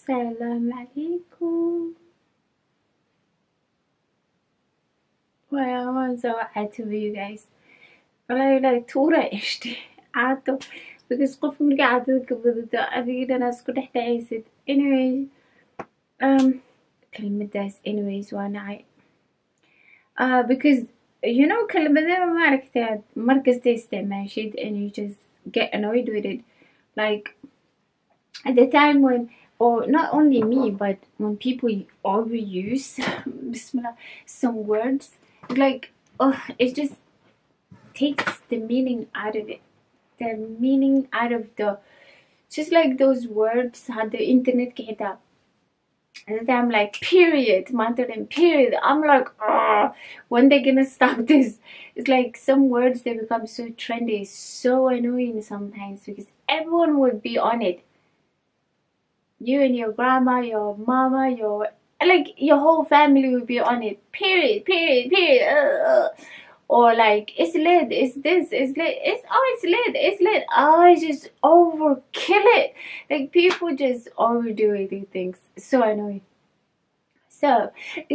السلام عليكم Well, I'm so happy for you guys. والله لا tuura ishte caato because qof marka caadada ka badato adigana isku dhex dhacaysid anyway um kelmadaas anyways waa nacay uh, because you know kelmadada maaragtay aad markasta isticmaashid and you just get annoyed with it like at the time when or not only me but when people overuse some words like oh it just takes the meaning out of it. The meaning out of the just like those words had the internet get up. And then I'm like period. Matter and period. I'm like oh when they gonna stop this? It's like some words they become so trendy so annoying sometimes because everyone would be on it you and your grandma, your mama, your like your whole family will be on it. Period, period, period. Uh, uh. Or like it's lit, it's this, it's lit, it's oh it's lit, it's lit. Oh, I just overkill it. Like people just overdoing things. So annoying. So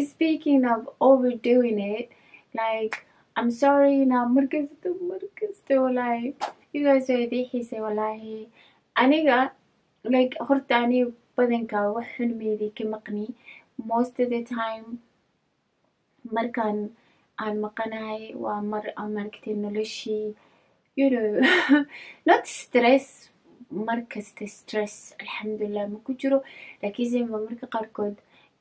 speaking of overdoing it, like I'm sorry now, مركزت مركزت والله. You guys are xiise والله. aniga like horta ani badanka wax xunmeydii ka maqni. Most of the time markaan aan maqanahay waa mar aan maaragtay noloshii you know not stress mar kasta stress alxamdulilah ma ku jiro. Laakiinse ma marka qaarkood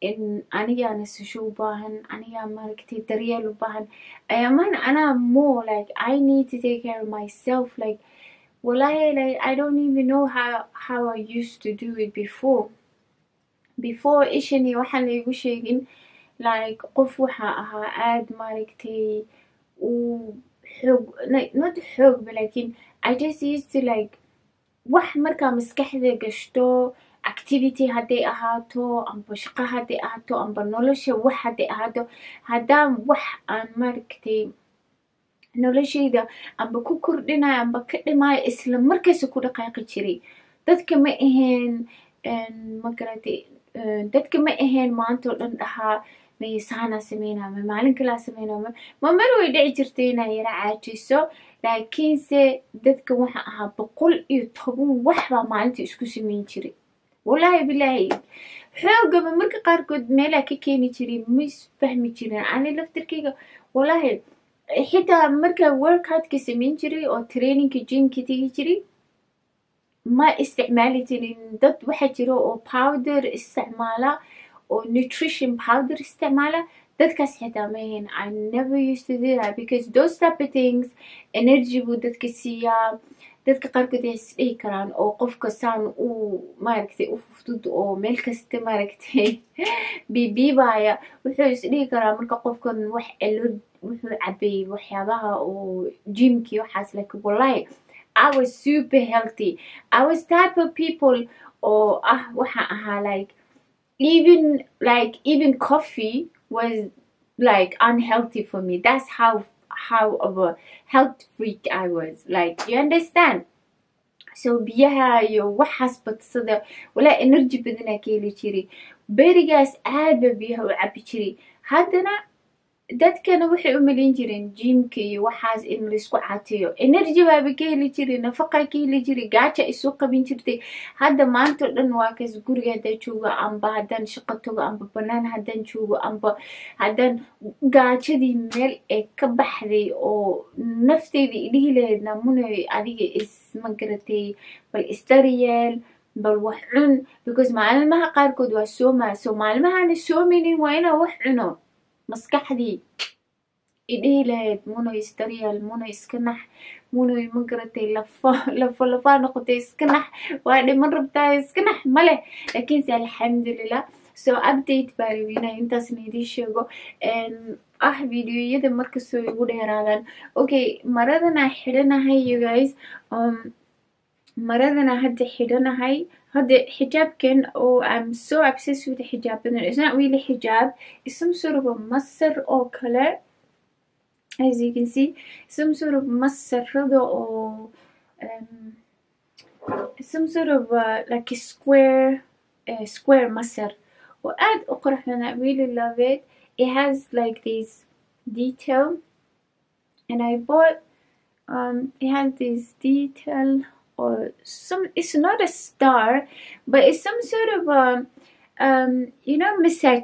in anigaa nasasho u baahan anigaa maaragtay daryeel u baahan ayamaan anaa more like I need to take care of myself like Wallahi, like I don't even know how how I used to do it before. Before ishani waxaan laygu sheegin like qof waxa ahaa aad maaragtay uu xoog not xoog but laakiin I just used to like wax markaa maskaxda gashto activity hadday ahaato amba shaqo hadday ahaato amba nolosha wax hadday ahaato haddaan wax aan maaragtay noloshayda amba ku kordhinayo amba ka dhimaayo isla markaasa ku dhaqaaqi jiray dadka ma ahayn magaratay dadka ma ahayn maanta oo dhan dhahaa may saanaa sameynaa ma maalin kalaa sameynaa ma ma mar way dhici jirtay inaa yara caajiso laakiinse dadka waxa ahaa boqol iyo toban wax baa maalinta isku sameyn jiray wallaahi bilaahi xoogaba marka qaarkood meelaa ka keeni jiray ma isfahmi jirin ani laftirkayga wallaahi xitaa marka workoutka samayn jiray oo trainingka gymka tegi jiray ma isticmaali jirin dad waxaa jira oo powder isticmaala oo nutrition powder isticmaala. Dadkaas xitaa ma ahayn. I never used to do that because those type of things energy buu dadka siiyaa dadka qaarkood ay isdhihi karaan oo qofka saan uu maaragtay u fuftud oo meel kasta maaragtay bibiibaya wuxuu isdhihi karaa marka qofkan wax elo wuxuu cabay waxyaabaha oo gymkii waxaas like wallahi I was super healthy. I was type of people oo ah waxa ahaa like even like even coffee was like unhealthy for me. That's how how of a health freak I was. Like you understand? So biyaha iyo waxaas badsada walaa energy badanaa ka heli jiray berigaas aad ba biyaha u cabi jiray haddana dadkana waxay u malayn jireen jimka iyo waxaas in la isku cateeyo energy baaba ka heli jiray nafaqa ka heli jiray gaaja isu qabin jirtay. Hadda maanta o dhan waa kas guriga haddaan joogo amba haddaan shaqo tago amba banaan haddaan joogo amba haddaan gaajadii meel ee ka baxday oo nafteyda idhihi lahayd namunay adiga is ma garatay bal isdaryeel bal wax cun. Because maalmaha qaarkood waa soomaa so maalmahaana soominin waa inaa wax cuno maskaxdii idhihi lahayd munoy isdaryeel munoy iska nax munoy ma garatay lafo lafo lafaa noqotay iska nax waa dhiman rabtaa iska nax male laakiinse alxamdulilah so update baa rabina intaasna idiin sheego ah videoyada markastoo igu dheeraadaan okay maradana xidhanahay you guys. Um, maradana hadda xidhanahay hadda xijaabkan oh I'm so obsessed with xijaabadan it's not really hijab it's some sort of a masar oo kale as you can see some sort of masarada oo um, some sort of uh, like a square uh, square masar وأد أقرح and I really love it it has like this detail and I bought um, it has this detail or some it's not a star but it's some sort of a um, you know kale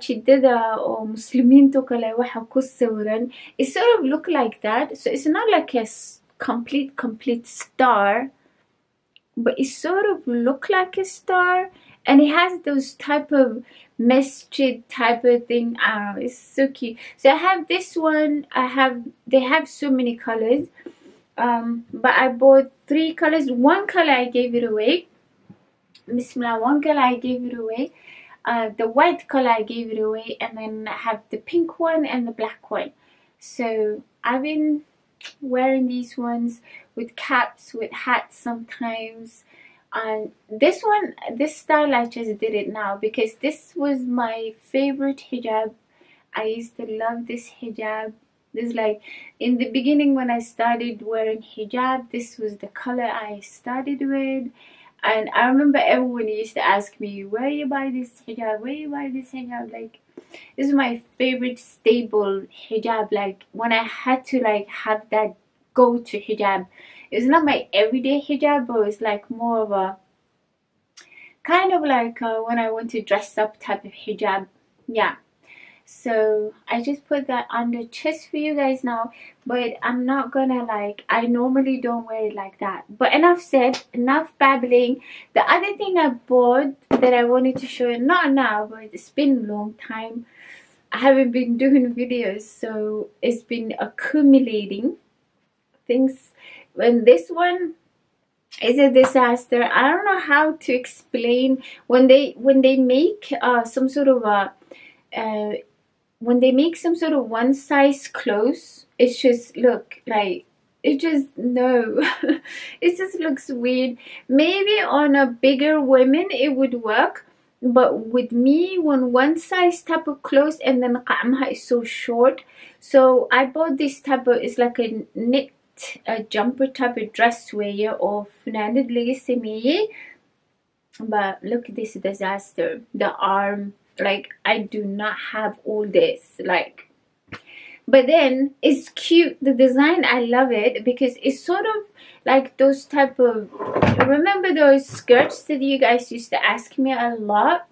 waxa ku sawiran it sort of look like that. So it's not like a complete complete star but it sort of look like a star and it has those type of masjid type of thing. Know it's so cute. So I have this one I have they have so many colors um but I bought three colors. One color I gave it away. Bismillah one color I gave it away. Uh, the white color I gave it away and then I have the pink one and the black one. So I've been wearing these ones with caps with hats sometimes. And this one this style I just did it now because this was my favorite hijab. I used to love this hijab this like in the beginning when I started wearing hijab this was the color I started with. And I remember everyone used to ask me where you buy this hijab? Where you buy this hijab? Like this is my favorite stable hijab. Like when I had to like have that go-to hijab. It's not my everyday hijab but it's like more of a kind of like uh, when I want to dress up type of hijab. Yeah so I just put that under just for you guys now but I'm not gonna like I normally don't wear it like that. But enough said enough babbling. The other thing I bought that I wanted to show you not now but it's been a long time. I haven't been doing videos so it's been accumulating things. When this one is a disaster. I don't know how to explain. When they when they make uh, some sort of a uh, when they make some sort of one size clothes, it's just look like it just no. It just looks weird. Maybe on a bigger woman it would work but with me when one size type of clothes and then qamha is so short. So i bought this type of it's like a knit a jumper type of dress wear of but look at this disaster. The arm like I do not have all this like but then it's cute the design I love it because it's sort of like those type of remember those skirts that you guys used to ask me a lot?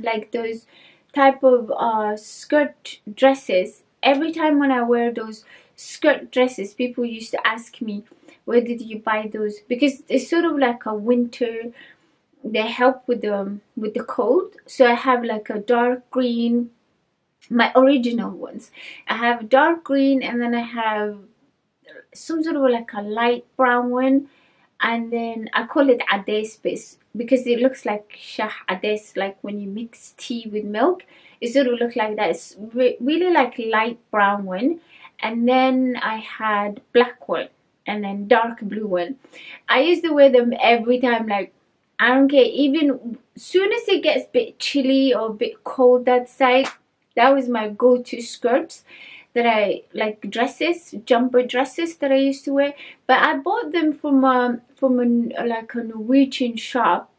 Like those type of uh skirt dresses. Every time when I wear those skirt dresses people used to ask me where did you buy those? Because it's sort of like a winter they help with the with the cold. So i have like a dark green my original ones. I have dark green and then i have some sort of like a light brown one. And then i call it ades because it looks like shah ades like when you mix tea with milk it sort of looks like that. It's re really like light brown one. And then I had black one and then dark blue one. I used to wear them every time like I don't care. Even as soon as it gets a bit chilly or a bit cold that side that was my go-to skirts that I like dresses jumper dresses that I used to wear. But I bought them from a from a like a Norwegian shop.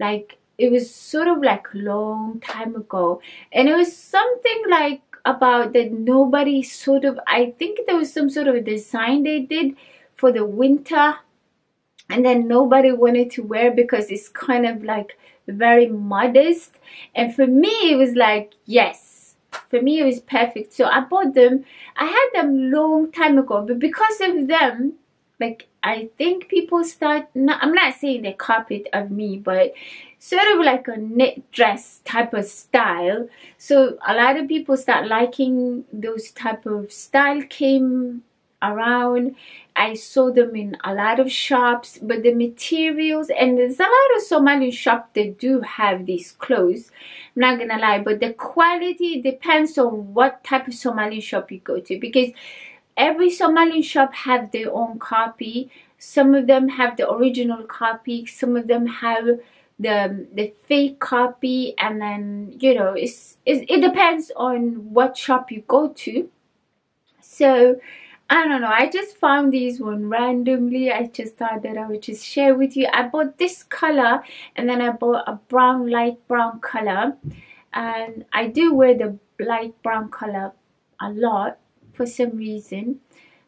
Like it was sort of like a long time ago. And it was something like about that nobody sort of I think there was some sort of design they did for the winter and then nobody wanted to wear because it's kind of like very modest. And for me it was like yes. For me it was perfect. So I bought them. I had them long time ago but because of them like I think people start not, I'm not saying they copied of me but sort of like a knit dress type of style. So a lot of people start liking those type of style came around I saw them in a lot of shops but the materials and there's a lot of Somali shops that do have these clothes I'm not gonna lie but the quality depends on what type of Somali shop you go to because every Somali shop have their own copy. Some of them have the original copy some of them have the the fake copy and then you know it's, it's it depends on what shop you go to. So I don't know. I just found these one randomly. I just thought that I would just share with you. I bought this color and then I bought a brown, light brown color. And I do wear the light brown color a lot for some reason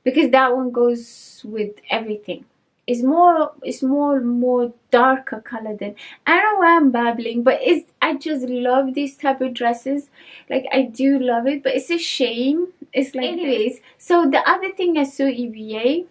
because that one goes with everything it's more it's more more darker color than I don't know why I'm babbling but it's I just love these type of dresses like I do love it but it's a shame it's like anyways so the other thing I saw EBA